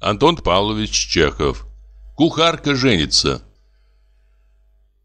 Антон Павлович Чехов. Кухарка женится.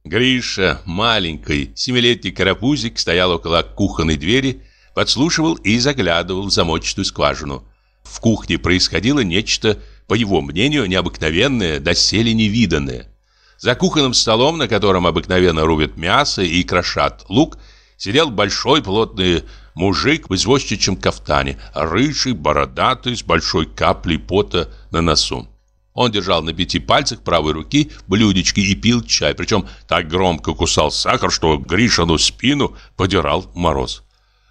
Гриша, маленький, семилетний карапузик, стоял около кухонной двери, подслушивал и заглядывал в замочную скважину. В кухне происходило нечто, по его мнению, необыкновенное, доселе невиданное. За кухонным столом, на котором обыкновенно рубят мясо и крошат лук, сидел большой плотный мужик в извозчичьем кафтане, рыжий, бородатый, с большой каплей пота на носу. Он держал на пяти пальцах правой руки блюдечки и пил чай, причем так громко кусал сахар, что Гришину спину подирал мороз.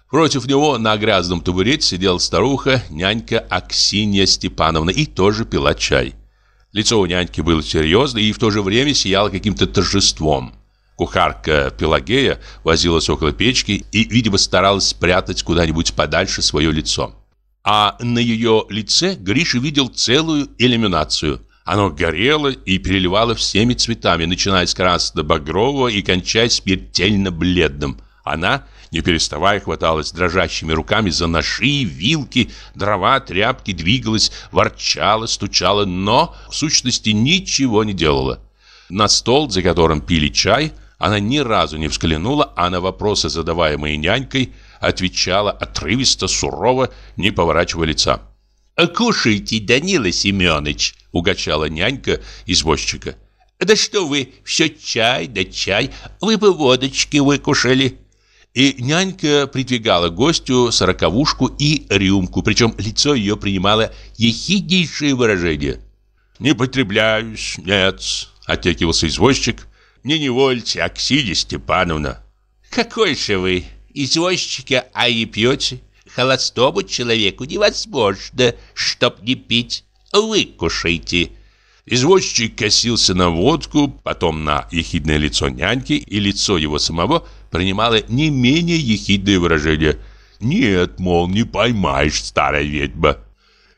Против него на грязном табурете сидела старуха, нянька Аксинья Степановна, и тоже пила чай. Лицо у няньки было серьезное и в то же время сияло каким-то торжеством. Кухарка Пелагея возилась около печки и, видимо, старалась спрятать куда-нибудь подальше свое лицо. А на ее лице Гриша видел целую иллюминацию. Оно горело и переливало всеми цветами, начиная с красно-багрового и кончая смертельно бледным. Она, не переставая, хваталась дрожащими руками за ножи, вилки, дрова, тряпки, двигалась, ворчала, стучала, но, в сущности, ничего не делала. На стол, за которым пили чай, она ни разу не взглянула, а на вопросы, задаваемые нянькой, отвечала отрывисто, сурово, не поворачивая лица. «Кушайте, Данила Семенович!» — угощала нянька извозчика. «Да что вы, все чай да чай, вы бы водочки выкушали!» И нянька придвигала гостю сороковушку и рюмку, причем лицо ее принимало ехиднейшее выражение. «Не потребляюсь, нет», — отекивался извозчик. «Не невольте, Аксидия Степановна». «Какой же вы, извозчики, а и пьете? Холостому человеку невозможно, чтоб не пить. Вы кушайте». Извозчик косился на водку, потом на ехидное лицо няньки, и лицо его самого принимало не менее ехидное выражение. «Нет, мол, не поймаешь, старая ведьма».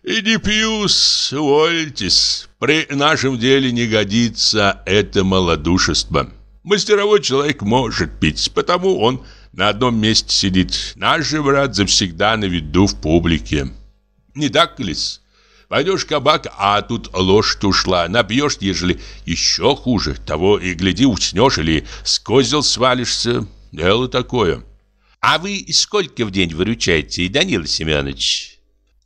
«И не пью, увольтесь. При нашем деле не годится это малодушество. Мастеровой человек может пить, потому он на одном месте сидит. Наш же брат завсегда на виду в публике. Не так ли -с? Пойдешь в кабак, а тут лошадь ушла. Набьешь, ежели еще хуже. Того и гляди, уснешь или с козел свалишься. Дело такое. А вы сколько в день выручаете, Данила Семенович?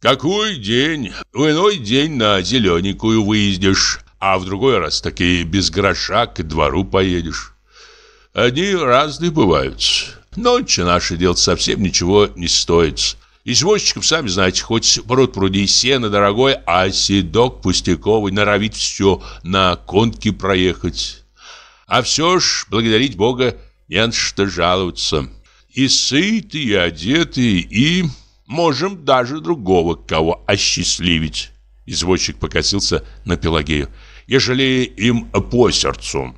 Какой день? В иной день на зелененькую выездишь, а в другой раз таки без гроша к двору поедешь. Одни разные бывают. Ночью наше дело совсем ничего не стоит. Извозчиков, сами знаете, хоть пруд пруди сено дорогой, а седок пустяковый норовит все на конке проехать. А все ж, благодарить Бога, не на что жаловаться. И сыты, и одеты, и можем даже другого кого осчастливить. Извозчик покосился на Пелагею. Ежели им по сердцу.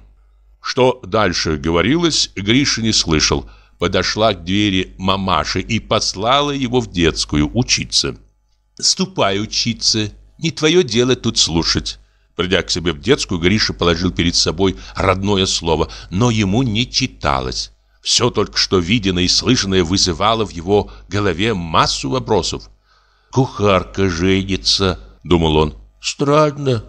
Что дальше говорилось, Гриша не слышал подошла к двери мамаши и послала его в детскую учиться. «Ступай учиться, не твое дело тут слушать». Придя к себе в детскую, Гриша положил перед собой родное слово, но ему не читалось. Все только что виденное и слышанное вызывало в его голове массу вопросов. «Кухарка женится», — думал он. «Странно.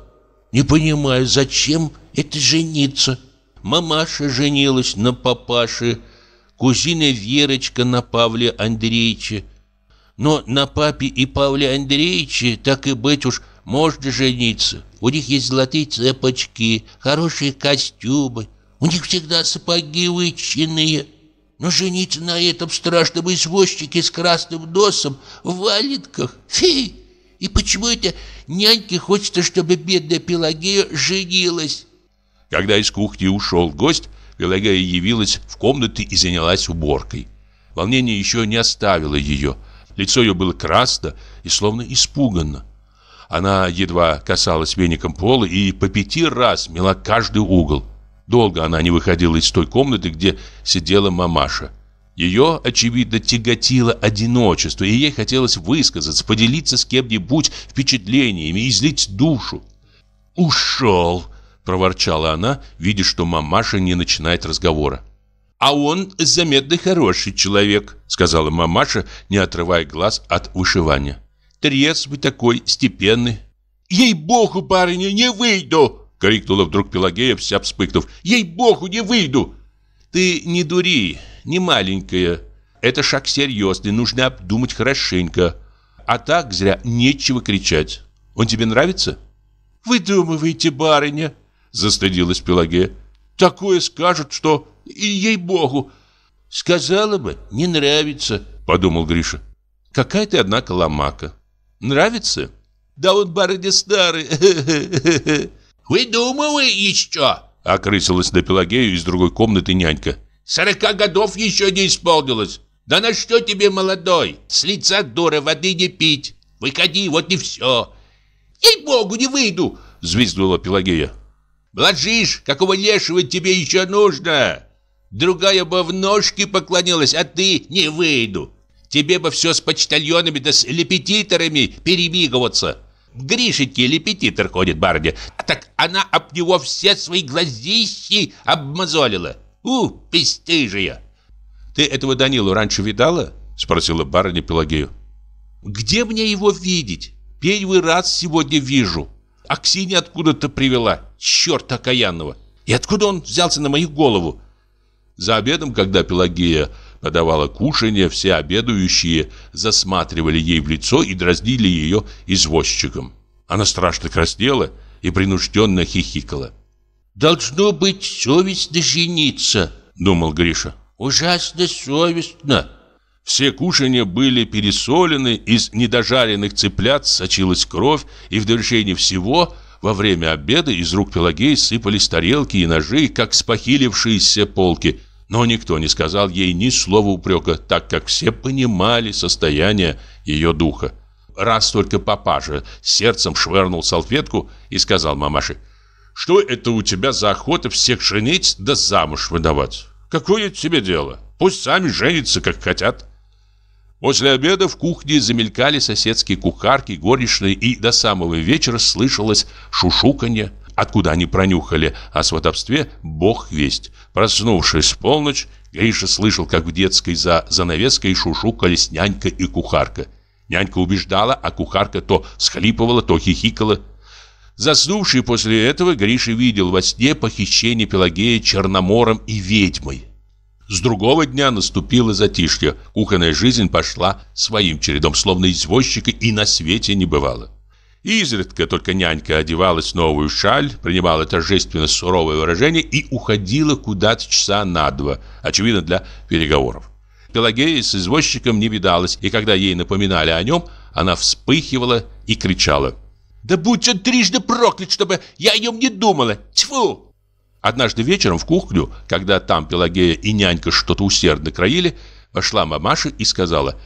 Не понимаю, зачем это жениться? Мамаша женилась на папаше, кузина Верочка на Павле Андреевиче. Но на папе и Павле Андреевиче, так и быть уж, можно жениться. У них есть золотые цепочки, хорошие костюмы. У них всегда сапоги вычинные. Но жениться на этом страшном извозчике с красным носом в валенках? Фи! И почему это няньке хочется, чтобы бедная Пелагея женилась? Когда из кухни ушел гость, Пелагея явилась в комнаты и занялась уборкой. Волнение еще не оставило ее. Лицо ее было красно и словно испуганно. Она едва касалась веником пола и по пяти раз мела каждый угол. Долго она не выходила из той комнаты, где сидела мамаша. Ее, очевидно, тяготило одиночество, и ей хотелось высказаться, поделиться с кем-нибудь впечатлениями, излить душу. «Ушел!» проворчала она, видя, что мамаша не начинает разговора. «А он заметно хороший человек», — сказала мамаша, не отрывая глаз от вышивания. «Трезвый такой, степенный. Ей-богу, барыня, не выйду!» Крикнула вдруг Пелагея, вся вспыхнув. «Ей-богу, не выйду!» «Ты не дури, не маленькая. Это шаг серьезный, нужно обдумать хорошенько. А так зря нечего кричать. Он тебе нравится?» «Выдумывайте, барыня!» Застыдилась Пелагея. «Такое скажут, что... Ей-богу!» «Сказала бы, не нравится», — подумал Гриша. «Какая ты, однако, ломака. Нравится?» «Да он, барыня, старый!» «Выдумывай еще!» — окрысилась на Пелагею из другой комнаты нянька. «Сорока годов еще не исполнилось! Да на что тебе, молодой? С лица дура воды не пить! Выходи, вот и все!» «Ей-богу, не выйду!» — взвизгнула Пелагея. «Блажишь, какого лешего тебе еще нужно?» Другая бы в ножки поклонилась, а ты не выйду. Тебе бы все с почтальонами да с лепетиторами перемигиваться. Гришеньке лепетитор ходит, барыня. А так она об него все свои глазищи обмазолила. У, бесстыжая. Ты этого Данилу раньше видала? Спросила барыня Пелагею. Где мне его видеть? Первый раз сегодня вижу. А Ксения откуда-то привела. Черт окаянного. И откуда он взялся на мою голову? За обедом, когда Пелагея подавала кушанье, все обедающие засматривали ей в лицо и дразнили ее извозчиком. Она страшно краснела и принужденно хихикала. «Должно быть совестно жениться», — думал Гриша. «Ужасно совестно». Все кушанья были пересолены, из недожаренных цыплят сочилась кровь, и в довершение всего во время обеда из рук Пелагеи сыпались тарелки и ножи, как спохилившиеся полки, но никто не сказал ей ни слова упрека, так как все понимали состояние ее духа. Раз только папаша сердцем швырнул салфетку и сказал мамаше, «Что это у тебя за охота всех женить да замуж выдавать? Какое тебе дело? Пусть сами женятся, как хотят». После обеда в кухне замелькали соседские кухарки, горничные, и до самого вечера слышалось шушуканье. Откуда они пронюхали о сватовстве, бог весть. Проснувшись в полночь, Гриша слышал, как в детской за занавеской шушукались нянька и кухарка. Нянька убеждала, а кухарка то схлипывала, то хихикала. Заснувший после этого, Гриша видел во сне похищение Пелагея Черномором и ведьмой. С другого дня наступило затишье. Кухонная жизнь пошла своим чередом, словно извозчика и на свете не бывало. Изредка только нянька одевалась в новую шаль, принимала торжественно суровое выражение и уходила куда-то часа на два, очевидно, для переговоров. Пелагея с извозчиком не видалась, и когда ей напоминали о нем, она вспыхивала и кричала. «Да будь он трижды проклят, чтобы я о нем не думала! Тьфу!» Однажды вечером в кухню, когда там Пелагея и нянька что-то усердно краили, вошла мамаша и сказала,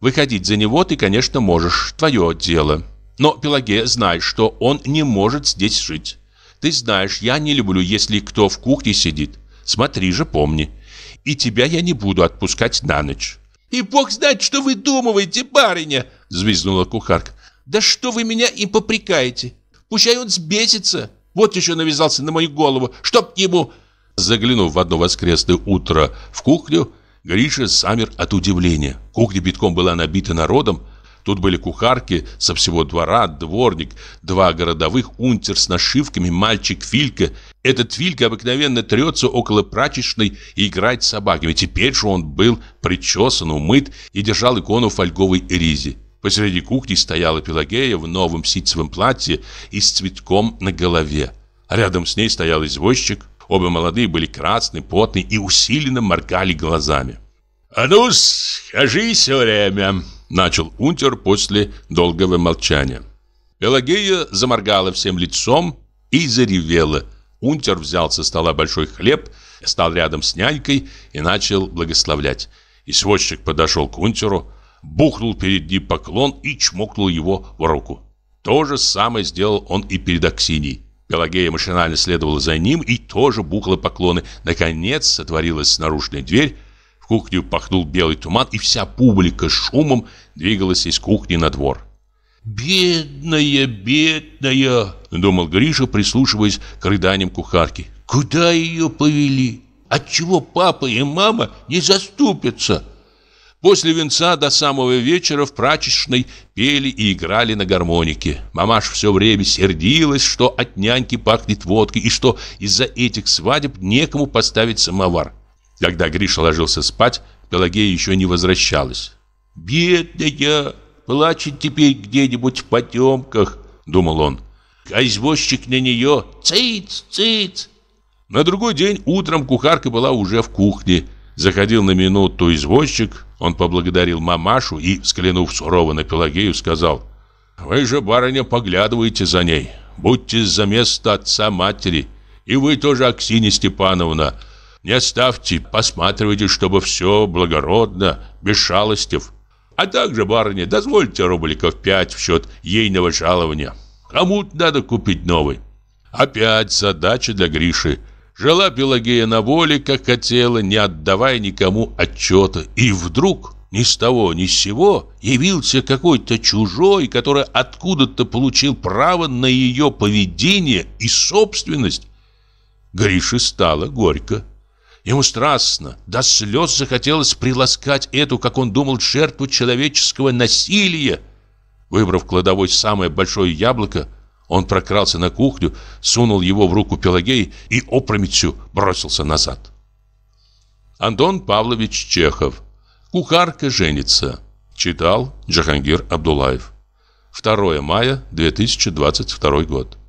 «Выходить за него ты, конечно, можешь, твое дело. Но, Пелагея, знай, что он не может здесь жить. Ты знаешь, я не люблю, если кто в кухне сидит. Смотри же, помни. И тебя я не буду отпускать на ночь». «И бог знает, что вы думаете, барыня!» — взвизгнула кухарка. «Да что вы меня им попрекаете? Пущай он сбесится!» Вот еще навязался на мою голову, чтоб ему...» Заглянув в одно воскресное утро в кухню, Гриша замер от удивления. Кухня битком была набита народом. Тут были кухарки со всего двора, дворник, два городовых, унтер с нашивками, мальчик Филька. Этот Филька обыкновенно трется около прачечной и играет с собаками. Теперь же он был причесан, умыт и держал икону фольговой ризе. Посреди кухни стояла Пелагея в новом ситцевом платье и с цветком на голове. Рядом с ней стоял извозчик. Оба молодые были красные, потные и усиленно моргали глазами. «А ну, скажи все время!» Начал унтер после долгого молчания. Пелагея заморгала всем лицом и заревела. Унтер взял со стола большой хлеб, стал рядом с нянькой и начал благословлять. Извозчик подошел к унтеру, бухнул перед ним поклон и чмокнул его в руку. То же самое сделал он и перед Аксиньей. Пелагея машинально следовала за ним и тоже бухла поклоны. Наконец отворилась наружная дверь, кухню пахнул белый туман, и вся публика шумом двигалась из кухни на двор. «Бедная, бедная!» — думал Гриша, прислушиваясь к рыданиям кухарки. «Куда ее повели? Отчего папа и мама не заступятся?» После венца до самого вечера в прачечной пели и играли на гармонике. Мамаша все время сердилась, что от няньки пахнет водкой и что из-за этих свадеб некому поставить самовар. Когда Гриша ложился спать, Пелагея еще не возвращалась. «Бедная, плачет теперь где-нибудь в потемках», — думал он. «А извозчик на нее циц, циц». На другой день утром кухарка была уже в кухне. Заходил на минуту извозчик, он поблагодарил мамашу и, взглянув сурово на Пелагею, сказал «Вы же, барыня, поглядываете за ней, будьте за место отца матери, и вы тоже, Аксинья Степановна, не оставьте, посматривайте, чтобы все благородно, без шалостев. А также, барыня, дозвольте рубликов пять в счет ейного жалования. Кому надо купить новый. Опять задача для Гриши. Жила Пелагея на воле, как хотела, не отдавая никому отчета. И вдруг, ни с того ни с сего, явился какой-то чужой, который откуда-то получил право на ее поведение и собственность. Грише стало горько. Ему страстно, до слез захотелось приласкать эту, как он думал, жертву человеческого насилия. Выбрав кладовой самое большое яблоко, он прокрался на кухню, сунул его в руку Пелагеи и опрометью бросился назад. Антон Павлович Чехов. Кухарка женится. Читал Джахангир Абдулаев. 2 мая 2022 год.